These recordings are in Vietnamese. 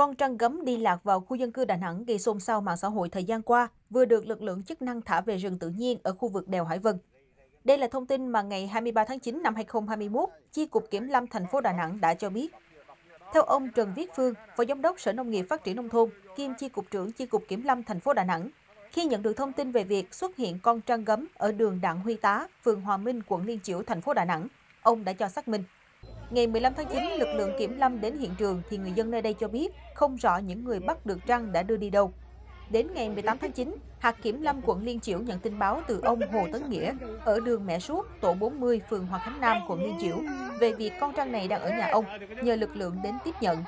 Con trăn gấm đi lạc vào khu dân cư Đà Nẵng gây xôn xao mạng xã hội thời gian qua, vừa được lực lượng chức năng thả về rừng tự nhiên ở khu vực đèo Hải Vân. Đây là thông tin mà ngày 23 tháng 9 năm 2021, Chi cục Kiểm lâm thành phố Đà Nẵng đã cho biết. Theo ông Trần Viết Phương, Phó Giám đốc Sở Nông nghiệp Phát triển Nông thôn, kiêm Chi cục trưởng Chi cục Kiểm lâm thành phố Đà Nẵng, khi nhận được thông tin về việc xuất hiện con trăn gấm ở đường Đặng Huy Tá, phường Hòa Minh, quận Liên Chiểu, thành phố Đà Nẵng, ông đã cho xác minh. Ngày 15 tháng 9, lực lượng kiểm lâm đến hiện trường thì người dân nơi đây cho biết không rõ những người bắt được trăng đã đưa đi đâu. Đến ngày 18 tháng 9, hạt kiểm lâm quận Liên Chiểu nhận tin báo từ ông Hồ Tấn Nghĩa ở đường Mẹ Suốt, tổ 40, phường Hòa Khánh Nam, quận Liên Chiểu về việc con trăng này đang ở nhà ông, nhờ lực lượng đến tiếp nhận.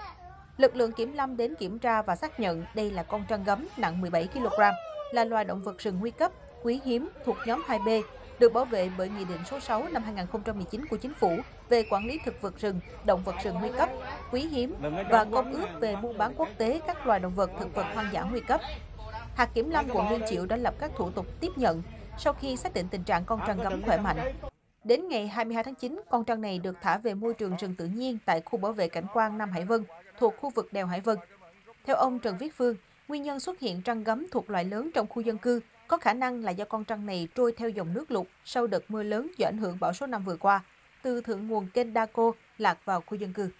Lực lượng kiểm lâm đến kiểm tra và xác nhận đây là con trăng gấm nặng 17 kg, là loài động vật rừng nguy cấp, quý hiếm thuộc nhóm 2B, được bảo vệ bởi Nghị định số 6 năm 2019 của Chính phủ về quản lý thực vật rừng, động vật rừng nguy cấp, quý hiếm và công ước về buôn bán quốc tế các loài động vật thực vật hoang dã nguy cấp. Hạt Kiểm lâm quận Liên Chiểu đã lập các thủ tục tiếp nhận sau khi xác định tình trạng con trăn gấm khỏe mạnh. Đến ngày 22 tháng 9, con trăn này được thả về môi trường rừng tự nhiên tại khu bảo vệ cảnh quan Nam Hải Vân, thuộc khu vực đèo Hải Vân. Theo ông Trần Viết Phương, nguyên nhân xuất hiện trăng gấm thuộc loại lớn trong khu dân cư có khả năng là do con trăng này trôi theo dòng nước lụt sau đợt mưa lớn do ảnh hưởng bão số 5 vừa qua, từ thượng nguồn kênh Daco lạc vào khu dân cư.